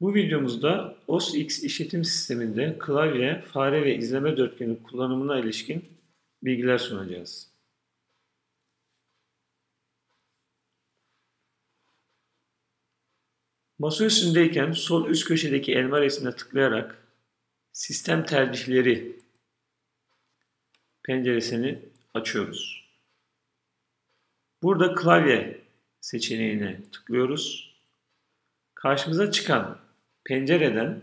Bu videomuzda OS X işletim sisteminde klavye, fare ve izleme dörtgeni kullanımına ilişkin bilgiler sunacağız. Masa üstündeyken sol üst köşedeki elma resmine tıklayarak Sistem tercihleri penceresini açıyoruz. Burada klavye seçeneğine tıklıyoruz. Karşımıza çıkan pencereden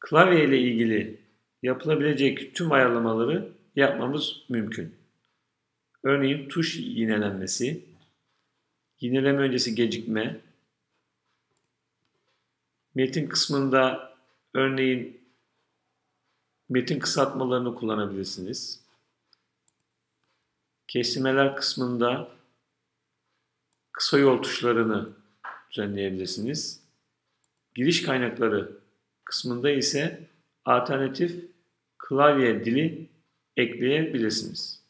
klavye ile ilgili yapılabilecek tüm ayarlamaları yapmamız mümkün. Örneğin tuş yinelenmesi, yineleme öncesi gecikme, metin kısmında örneğin metin kısaltmalarını kullanabilirsiniz. Kesimeler kısmında kısa yol tuşlarını düzenleyebilirsiniz. Giriş kaynakları kısmında ise alternatif klavye dili ekleyebilirsiniz.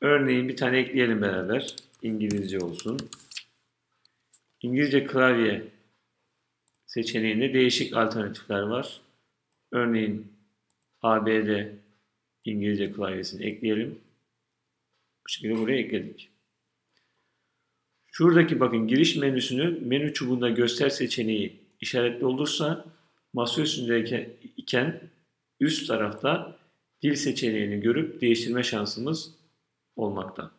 Örneğin bir tane ekleyelim beraber. İngilizce olsun. İngilizce klavye seçeneğinde değişik alternatifler var. Örneğin ABD İngilizce klavyesini ekleyelim. Bu şekilde buraya ekledik. Şuradaki bakın giriş menüsünü menü çubuğunda göster seçeneği işaretli olursa masa üstündeyken üst tarafta dil seçeneğini görüp değiştirme şansımız olmakta.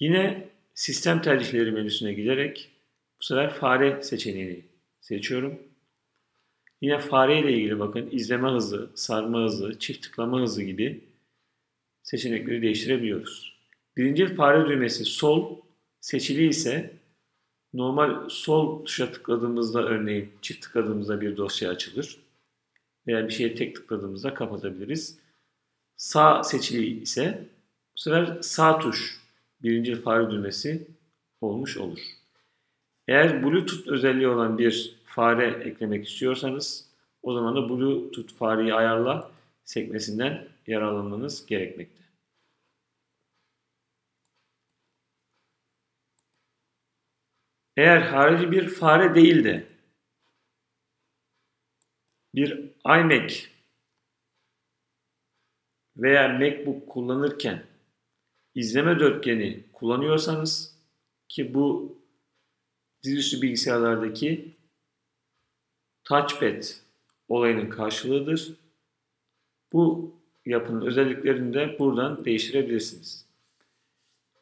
Yine sistem tercihleri menüsüne giderek bu sefer fare seçeneğini seçiyorum. Yine fare ile ilgili bakın izleme hızı, sarma hızı, çift tıklama hızı gibi seçenekleri değiştirebiliyoruz. Birinci fare düğmesi sol seçili ise normal sol tuşa tıkladığımızda örneğin çift tıkladığımızda bir dosya açılır. Veya bir şeye tek tıkladığımızda kapatabiliriz. Sağ seçili ise bu sefer sağ tuş birinci fare düğmesi olmuş olur. Eğer Bluetooth özelliği olan bir fare eklemek istiyorsanız o zaman da Bluetooth fareyi ayarla sekmesinden yararlanmanız gerekmekte. Eğer harici bir fare değil de bir iMac veya MacBook kullanırken izleme dörtgeni kullanıyorsanız ki bu dizüstü bilgisayarlardaki touchpad olayının karşılığıdır. Bu yapının özelliklerini de buradan değiştirebilirsiniz.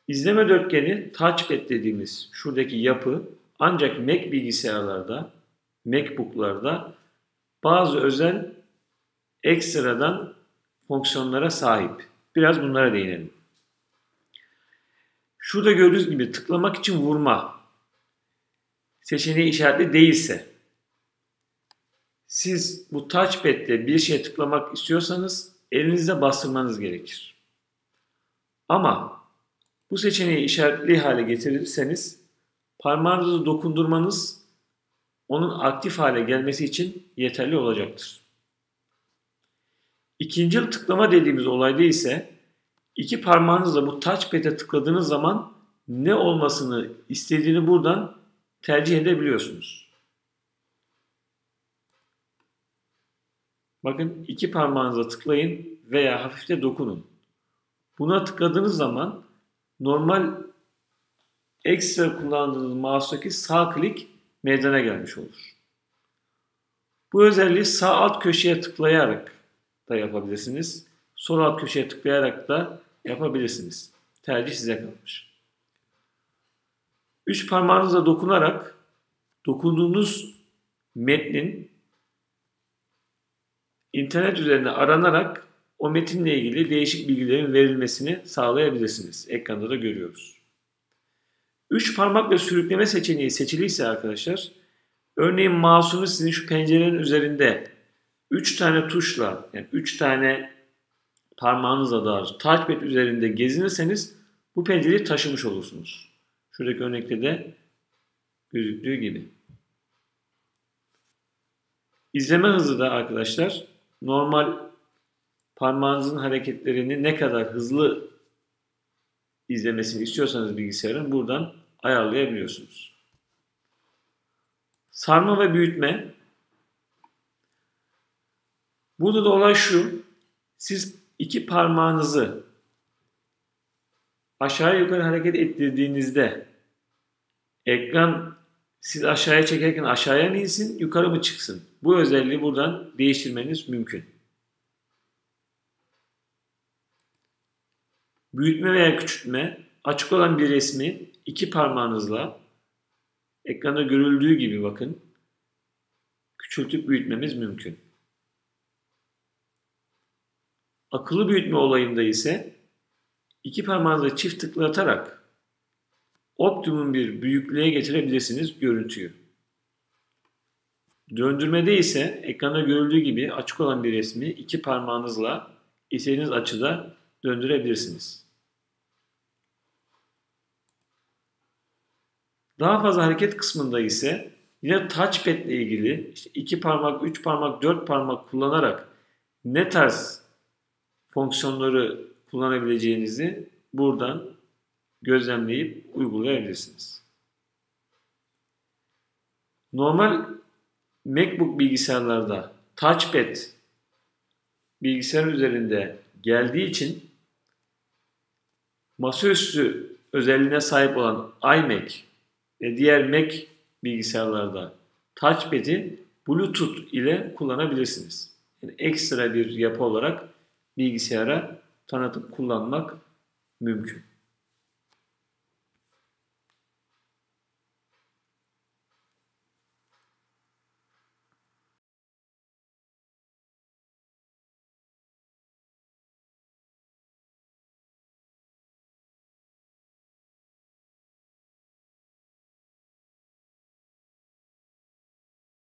İzleme dörtgeni touchpad dediğimiz şuradaki yapı ancak Mac bilgisayarlarda, MacBook'larda bazı özel ekstradan fonksiyonlara sahip. Biraz bunlara değinelim. Şurada gördüğünüz gibi tıklamak için vurma seçeneği işaretli değilse siz bu touchpad'de bir şeye tıklamak istiyorsanız elinizle bastırmanız gerekir. Ama bu seçeneği işaretli hale getirirseniz parmağınızı dokundurmanız onun aktif hale gelmesi için yeterli olacaktır. İkinci tıklama dediğimiz olayda ise iki parmağınızla bu touchpad'e tıkladığınız zaman ne olmasını istediğini buradan tercih edebiliyorsunuz. Bakın iki parmağınıza tıklayın veya hafifte dokunun. Buna tıkladığınız zaman normal ekstra kullandığınız mouse'daki sağ klik meydana gelmiş olur. Bu özelliği sağ alt köşeye tıklayarak da yapabilirsiniz. Sol alt köşeye tıklayarak da yapabilirsiniz. Tercih size kalmış. Üç parmağınızla dokunarak dokunduğunuz metnin internet üzerinde aranarak o metinle ilgili değişik bilgilerin verilmesini sağlayabilirsiniz. Ekranda da görüyoruz. Üç parmakla sürükleme seçeneği seçiliyse arkadaşlar, örneğin mouse'unu sizin şu pencerenin üzerinde 3 tane tuşla, yani 3 tane parmağınızla daha touchpad üzerinde gezinirseniz bu pencereyi taşımış olursunuz. Şuradaki örnekte de gözüktüğü gibi. İzleme hızı da arkadaşlar normal parmağınızın hareketlerini ne kadar hızlı izlemesini istiyorsanız bilgisayarın buradan ayarlayabiliyorsunuz. Sarma ve büyütme. Burada da olay şu. Siz iki parmağınızı aşağı yukarı hareket ettirdiğinizde ekran siz aşağıya çekerken aşağıya mı insin, yukarı mı çıksın? Bu özelliği buradan değiştirmeniz mümkün. Büyütme veya küçültme, açık olan bir resmi iki parmağınızla ekranda görüldüğü gibi bakın küçültüp büyütmemiz mümkün. Akıllı büyütme olayında ise iki parmağınızla çift tıklatarak optimum bir büyüklüğe getirebilirsiniz görüntüyü. Döndürmede ise ekranda görüldüğü gibi açık olan bir resmi iki parmağınızla istediğiniz açıda döndürebilirsiniz. Daha fazla hareket kısmında ise yine touchpad ile ilgili işte iki parmak, üç parmak, dört parmak kullanarak ne tarz fonksiyonları kullanabileceğinizi buradan gözlemleyip uygulayabilirsiniz. Normal MacBook bilgisayarlarda touchpad bilgisayar üzerinde geldiği için masaüstü özelliğine sahip olan iMac ve diğer Mac bilgisayarlarda touchpad'i Bluetooth ile kullanabilirsiniz. Yani ekstra bir yapı olarak bilgisayara tanıtıp kullanmak mümkün.